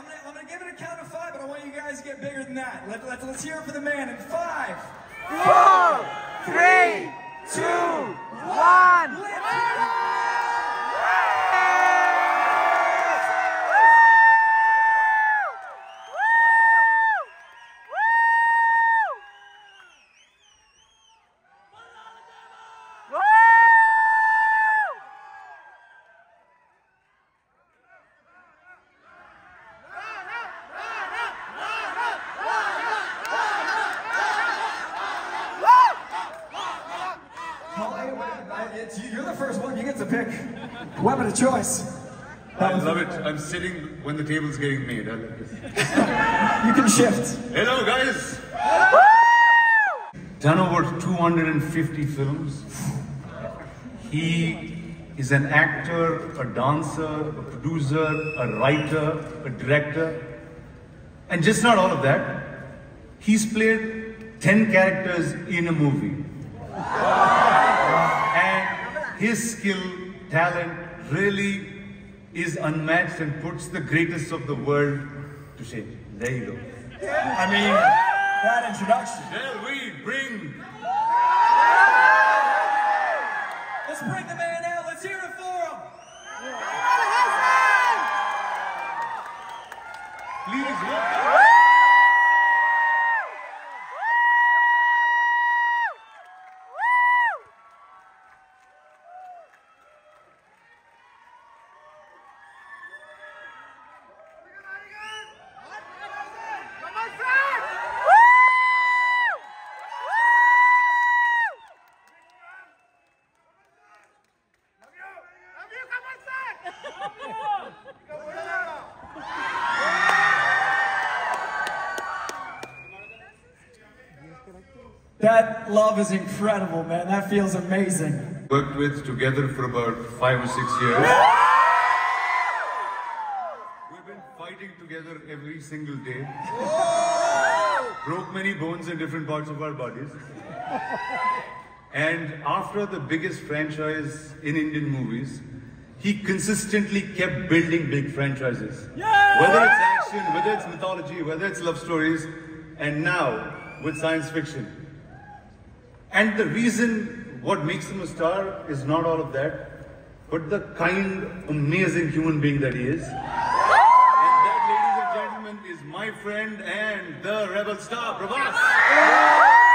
I'm gonna, I'm gonna give it a count of five, but I want you guys to get bigger than that. Let, let, let's hear it for the man in five, Four, three, two, Well, it's you. You're the first one. You get to pick weapon of choice. I love it. I'm sitting when the table's getting made. I love this. You can shift. Hello, guys. Done over 250 films. He is an actor, a dancer, a producer, a writer, a director. And just not all of that. He's played 10 characters in a movie. And his skill, talent really is unmatched and puts the greatest of the world to shame. There you go. I mean, that introduction. Shall we bring Let's bring the man out. Let's hear it for him. Please welcome. That love is incredible, man. That feels amazing. Worked with together for about five or six years. We've been fighting together every single day. Broke many bones in different parts of our bodies. And after the biggest franchise in Indian movies, he consistently kept building big franchises. Whether it's action, whether it's mythology, whether it's love stories, and now with science fiction. And the reason what makes him a star is not all of that, but the kind, amazing human being that he is. And that, ladies and gentlemen, is my friend and the rebel star, Prabhas.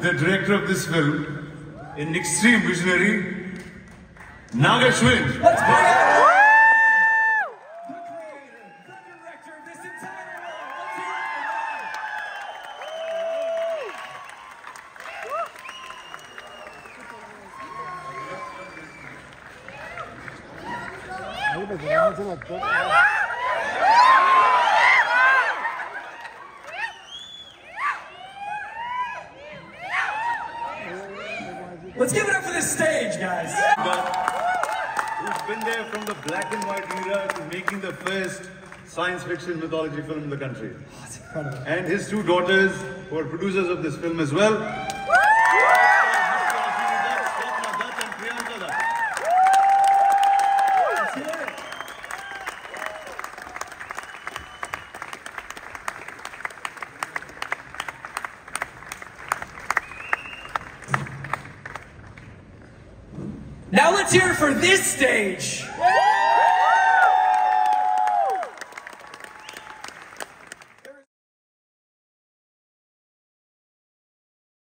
The director of this film, an extreme visionary, Nag Ashwin. Let's bring out the creator, the director of this entire film. Let's hear it for him. Let's give it up for this stage, guys. Who's been there from the black and white era to making the first science fiction mythology film in the country. Oh, incredible. And his two daughters, who are producers of this film as well. Let's hear it. Now let's hear it for this stage.